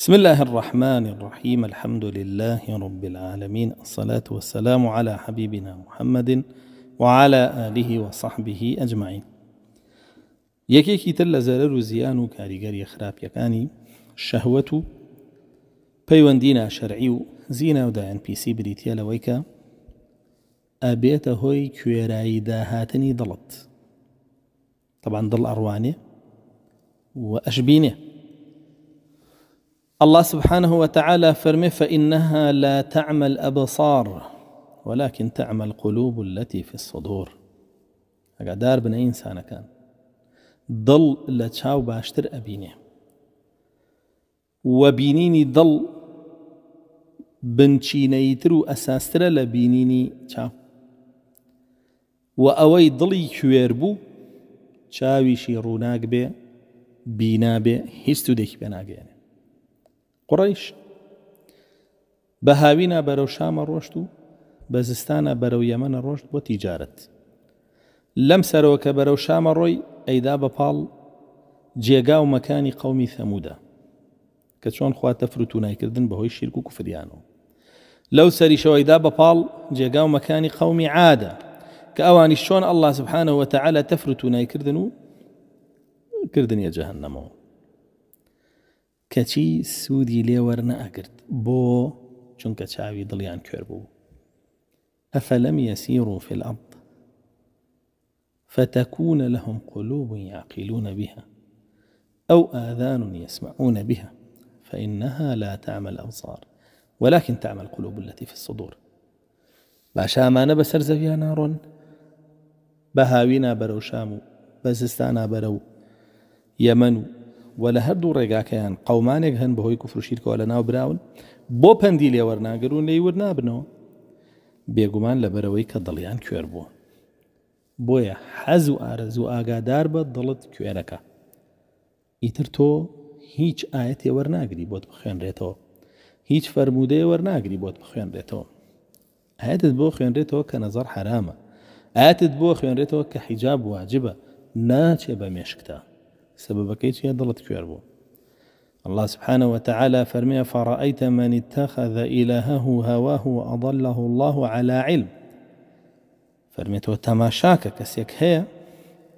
بسم الله الرحمن الرحيم. الحمد لله رب العالمين. الصلاة والسلام على حبيبنا محمد وعلى آله وصحبه أجمعين. یەکێکی تر لە زەرەر و زیان و کاریگەری خراپیەکانی شەهوەت و پەیوەندی ناشەرعی و دایان پیسی بریتە لەوەی کە ئەبێتە هۆی کوێرایی داهاتنی طبعا دڵ ئەڕوانێ و ئەشبینێ. الله سبحانه وتعالى فرمي فإنها لا تعمى الأبصار ولكن تعمى القلوب التي في الصدور. دار بن إنسان كان. ضل لتشاو باشتر أبينه وبينيني ضل بنچینەیتر و ئەساسترە لە بینینی چاو و ئەوەی دڵی کوێر بوو چاویشی ڕووناک بێ بینا بێ هیچ قڕیش بە هاوینە بەرەو شامە ڕۆشت و بە زستانە بەرەو یەمەنە ڕۆشت بۆ تیجارت لەم سەرەوە کە بەرەو شامە ڕۆی ئەیدا بە پاڵ جێگا و مەکانی قومی ثەمودا کە چۆن خواتە فروتونایکردن بەهۆی شیرک و کوفریانەوە لەو سەریشەوەیدا بە پاڵ جێگا و مەکانی قومی عادە کە ئەوانی چۆن ئەله سبحانە وتەعاالە تەفروتونایکردن و کردنیە جەهنەمەوە. کەچی سوودی لێوەرنە ئەگرت بۆ چونکە چاوی دڵیان کوێر بوو. أفلم يسيروا في الأرض؟ فتكون لهم قلوب يعقلون بها أو آذان يسمعون بها فإنها لا تعمى الأبصار ولكن تعمى القلوب التي في الصدور. باشامانە بەسەر زەویان ناڕۆن بە هاوینا بەرەو شام و بەزستانە بەرە و لە هەردوو ڕێگاکەیان قەمانێک هەن بەهۆی کوفرشیرکەوە لە ناو براون بۆ پەندی لێوەرناگەرون لێی ورنابنەوە بێگومان لە بەرەوەی کە دڵیان کوێر بووە. بۆیە حەز و ئارەزوو ئاگادار بە دڵت کوێرەکە. ئیتر تۆ هیچ ئاەتێ وەرناگری بۆت بخوێنرێتەوە هیچ فەرمودەیە وەرناگری بۆت بخوێنرێتەوە ئاەتت بۆ خوێنرێتەوە کە نەزار حرامە ئاەتت بۆ خوێنرێتەوە کە حیجاب واجبە ناچێ بە مێشکتە سببەکەی چیە دڵت کوێر بوو الله سبحانه وتعالى فرمي فرأيت من اتخذ إلهه هواه وأضله الله على علم. فرميتو تماشاك كسيك هي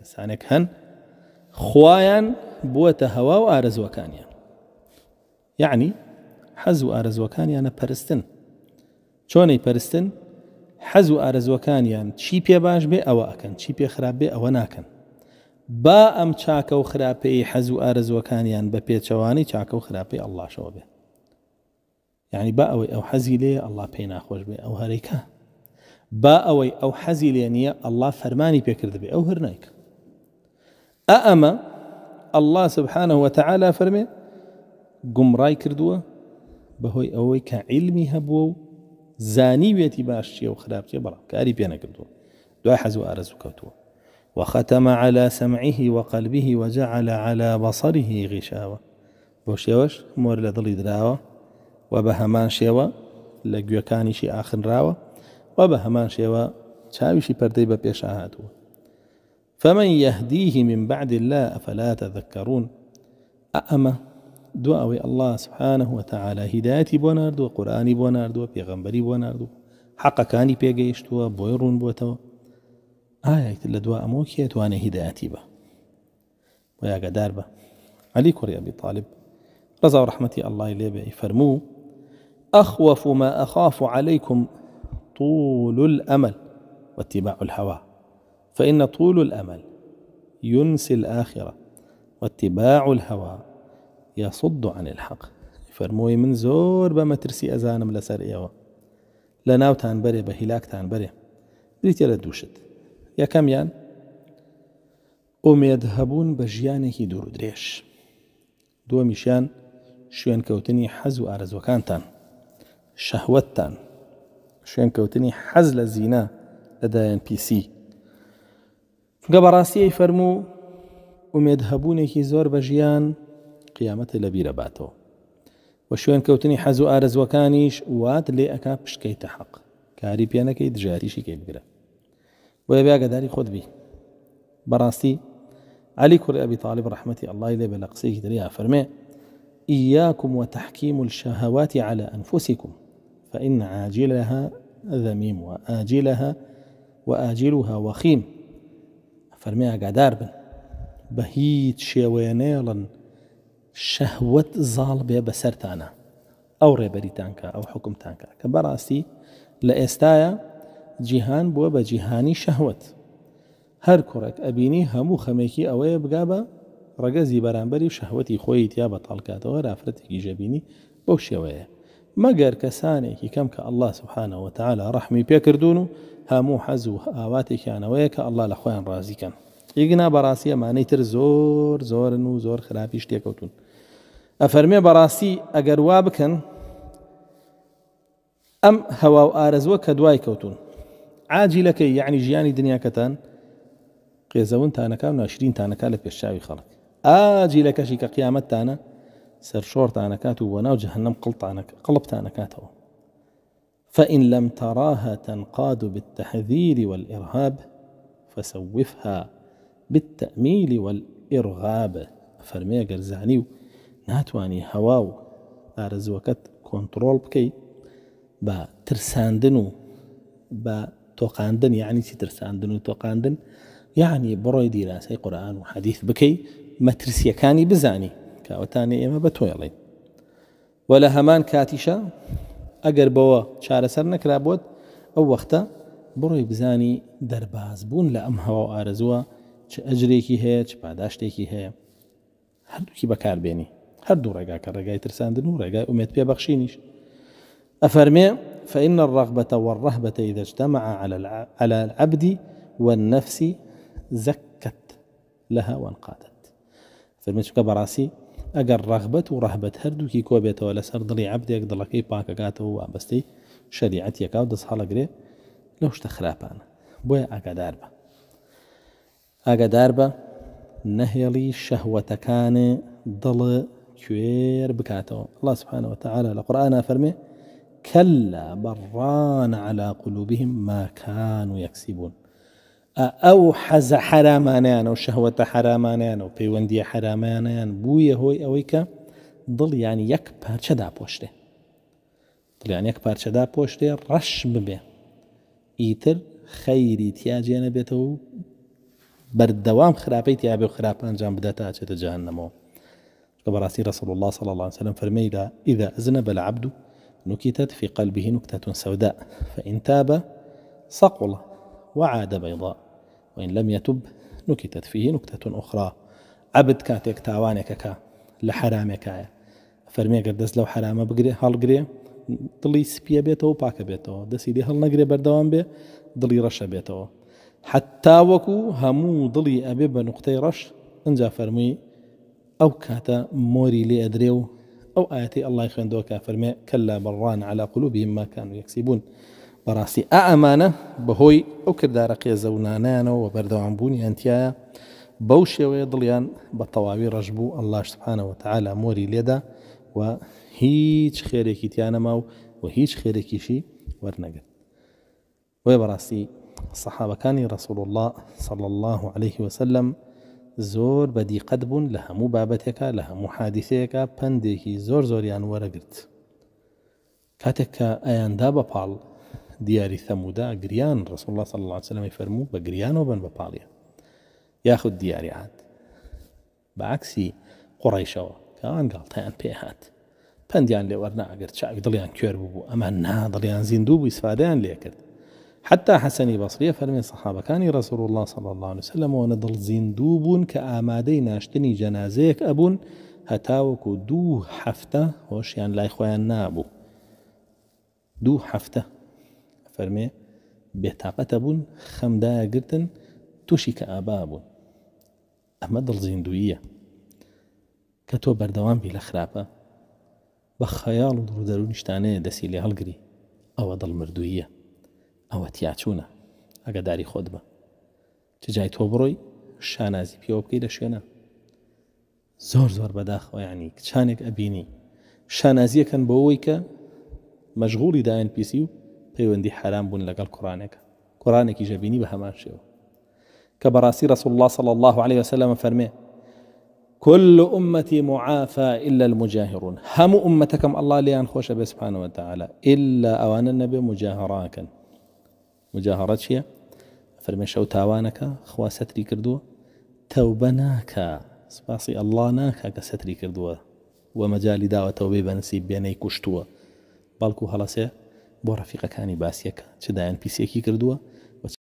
كسانك هن خوايان بوة هوا وآرز وكانيا يعني حەز و ئارەزوەکانیانە پەرستن. چۆنەی پەرستن؟ حەز و ئارەزوەکانیان چی باش بێ ئەوە ئەکەن. چی خراپ بێ ئەوە ناکەن. با ئەم چاکە و خراپەی حەز و ئارەزوەکانیان بە پێچەوانی چاکە و خراپەی ئەللاشەوە بێ. یعنی با ئەوەی ئەو حەزی لێ ئەلله پێی ناخۆش بێ ئەو هەرێکە. با ئەوەی ئەو حەزی لێ نییە ئەلله فەرمانی پێکرد بێ ئەو هەر نیکە ئە ئەمە الله سبحانه وتعالى فەرمێ گومڕای کردووە بەهۆی ئەوەی کە عیلمی هەبووە و زانیوێتی باش چیە و خراپچێ بەڵام کاری پێ نەکردووە. دوای حەز و ئارەزوو کەوتووە. وختم على سمعه وقلبه وجعل على بصره غشاوة. بۆ شێوەش مۆر لە دڵی دراوە و بە هەمان شێوە لە گوێکانیشی ئاخنراوە و بە هەمان شێوە چاویشی فمن يهديه من بعد الله أفلا تذكرون؟ أأما ئەوەی الله سبحانه وتعالى هدایەتی بۆ نردووە قورآانی بۆ نردووە پێغەمبەری بۆ نردوو حەقەکانی پێگەیشتووە ئایا لە دو ئەمۆ کێتوانێ هدایەتی بە. بۆ یاگەدار بە. علی کوڕی ئەبی طالب رضا ورحمة الله لێبێ فرموو أخوف ما أخاف عليكم طول الأمل واتباع الهوى فإن طول الأمل ينسي الآخرة واتباع الهوى يصد عن الحق. فەرمۆی من زۆر بە مەترسی ئەزانم لەسەر ئێوە. لە ناوتان بەرێ بە هیلاکتان بەرێ. بریتە لە دووشت. یەکەمیان. ئۆمێد هەبوون بە ژیانێکی دوور درێژ دووەمیشیان شوێنکەوتنی حەز و ئارەزوەکانتان شەهوەتتان. شوێنکەوتنی حەز لە زیینە لەدایەن پیسی. گە بەڕاستیەی فەرموو ئومێد هەبوونێکی زۆر بە ژیان قیامەتە لە بیرە باتەوە. و شوێن کەوتنی حەز و ئارەزوەکانیش وات لێ ئەک پشکەیتە حەق کاری پێنەکەی دژاریشی کەی بگرە. بۆیە بیاگەداری خۆت بی بەڕاستی علی کوڕی ئەبی طالب ڕحمەتی ئەڵی لێ بە لە قسەیەکی دەریا إياكم وتحكيم الشهوات على أنفسكم فإن عاجلها ذميم وآجلها وآجلها وخيم. فرمي قادار بن. بهيت شەهوت زاڵ بێ بەسەرتانە ئەو ڕێبەریتانکە ئەو حکومتانکە کە بەڕاستی لە ئێستاە جیهان بووە بە جیهانی شەهوت. هەر کوڕێک ئەبینی هەموو خەمێکی ئەوەیە بگا بە ڕگەزی بەرامبەری شەهوەتی خۆی تیا بەتاڵکاتەوە رافرەتێکی ژەبینی بەو شێوەیە. مەگەر کەسانێکی کەم کە الله سبحانەوە تعالا ڕحمی پێکردوون و هەموو حەز و ئاواتێکیانەوەیە کە الله لە خۆیان ڕازیکەن یگنا بەڕاستی ئەمانەی تر زۆر زۆرن و زۆر خراپی شتێکەوتون ئەفەرمێ بەڕاستی ئەگەر وا بکەن ئەم هەوا و ئارەزوە کە دوای کەوتون. عاجیلەکەی یعنی ژیانی دنیاکەتان قێزەونتانەکە و ناشرینتانەکە لە پێشاوی خەڵک ئاجیلەکەشی کە قیامەتتانە سەرشۆرتانەکات و بۆ ناو جهنم قڵبتانەکاتەوە فإن لم تراها تنقاد بالتحذير والإرهاب فسوفها بالتأميل والإرغاب. فرمي قرزاني ناتواني هواو ئارزوەکەت کۆنتترۆل بکەیت بە ترساندن و بە تۆقااندن یعنی چی ترساندن و تۆقااندن یعنی بڕۆی دیراسی قورآان و حەدیث بکەیت مەترسیەکانی بزانی کاوەتانی ئێمە بە تۆیڵین وە لە هەمان کاتیشە ئەگەر بەوە چارەسەر نەکرا بۆت ئەو وەختە بڕۆی بزانی دەرباز بوون لە ئەم هەوا ئارزووە چ ئەجرێکی هەیە چ پاداشتێکی هەیە. هەردووکی بەکاربێنی. هەردوو ڕێگاکە ڕێگای ترساندن و ڕێگای ئومێت پێبەخشینیش. أفرمي فإن الرغبة والرهبة إذا اجتمع على على العبد والنفس زكت لها وانقادت. شكا براسي ئەگەر ڕغبەت و ڕەحبەت هەردووکی کۆبێتەوە لەسەر دڵی عبدێک دڵەکەی پاکەکاتەوە و ئابستی شریعەتیەکە و دەست هەڵەگرێ لەو شتە خراپانە بۆیە ئاگادار بە ئاگادار بە نەهێڵی شەهوەتەکانێ دڵ کوێر بکاتەوە الله سبحانه وتعالى لە فەرمێ كلا بران على قلوبهم ما كانوا يكسبون. ئەو حەزە حرامانیان و شەهوەتە حرامانیان و پەیوەندیە حرامانیان بوویە هۆی ئەوەی کە دڵیان یەک پارچەدا پۆشتێ دڵیان یەک پارچەدا پۆشتێ ڕەش ببێ ئیتر خەیری تیاجێنە بێتەوە و بەردەوام خراپەی تیاابێ و خراپانجام بدات تا چێتە جاهنەمەوە بەڕاستی رسول الله صلى الله عليه وسلم فرميدا إذا أذنب العبد نكتت في قلبه نكتة سوداء فإن تاب صقل وعاد بيضاء وإن لم يتب نكتت فيه نكتة أخرى. عبد كاتێک تاوانێکەکە لە حرامێکایە فەرمێگەر دەست لەو حرامە هەڵگرێ دڵی سپیە بێتەوە و پاکە بێتەوە دەستی دی هەڵ نەگرێ بەردەوام بێ دڵی ڕەشە بێتەوە حتا وەکو هەموو دڵی ئەبێ بە نقطەی ڕەش ئەجا فەرمووی ئەو کاتە مۆری لێ ئەدرێ ئەو ئاەتی ئەلای کا فەرمێ کەلا بەڕان على قلوبهم ما كانوا يكسبون. بەڕاستی ئا ئەمانە بەهۆی ئەو کردارە قێزەونانیانەوە و بەردەوامبوونی ئەنتیایە بەو شێوەیە دڵیان بە تەواوی ڕژبوو ئەلهش سبحانەوە تعالا مۆری لێدا و هیچ خێرێکی تیانەما و و هیچ خێرێکیشی وەرنەگرت ڕسول الله صلى الله عليه وسلم زۆر بەدیقەت بوون لە هەموو بابەتێکە لە هەموو حادیسەیەەکە پندێکی زۆر زۆریان وەرەگرت. کاتێک کە ئەیاندا بە پاڵ دیاری ثەمودا گریان ڕسول الله صلى الله وسلم فەرموو بە گریانەوە بن بە پاڵیە یاخود دیاری هات. بەعکسی قڕیشەوە کەوان گاڵتەیان پێ هات. پندیان لێ وەرنا ئەگەر چاوی دڵیان کوێر بوو ئەمە نادڵیان زیندوو بوو سفادیان لێ کرد. حتى حسنی بەصریە فەرمی سەحابەکانی ڕسول الله صلى الله عليه وسلم دڵ زیندوو بوون کە ئامادەی ناشتنی جەنازەیەک ئەبوون هەتاوەکو دوو هەفتە هۆشیان لای خۆیان نابوو دوو هەفتە فەرمێ بێتاقەتە بوون خەمدایە گرتن تووشی کە ئابا بوون ئەمە دڵزیندویە کە تۆ بەردەوام بی لە خراپە بە خەیاڵ و دڵمردویە ئەوە تیاچوونە ئەگەداری خۆت بە. چ جای تۆ بڕۆی شانازی پێوە بکەی لە شوێنە. زۆر زۆر بەداخەوە ینی کچانێک ئەبینی. شانازیەکەن بۆەوەی کە مەشغوڵی داەن پیسی و پەیوەندی حرام بوون لەگەڵ کوڕانێکە کوڕانێکی ژەبینی بە هەمان شێوە. کە بەڕاستی رسول الله صلى الله عليه وسلم فەرمێ كل أمتي معافى إلا المجاهرون. هم أمتكم الله ليان خوش سبحانه وتعالى إلا أوان النبي مجاهراكا مجاهڕە چییە؟ فەرمێشە و تاوانەکە خوا سەتری کردووە. تەوبە ناکە سپاسی ئەلله ناکە کە سەتری کردووە. وە مەجای داوەتەوە بێ بەنسی بێنەی کوشتووە. بەڵکو هەڵەسێ بۆ ڕەفیقەکانی باسیەکە. چدایان پیسێکی کردووە؟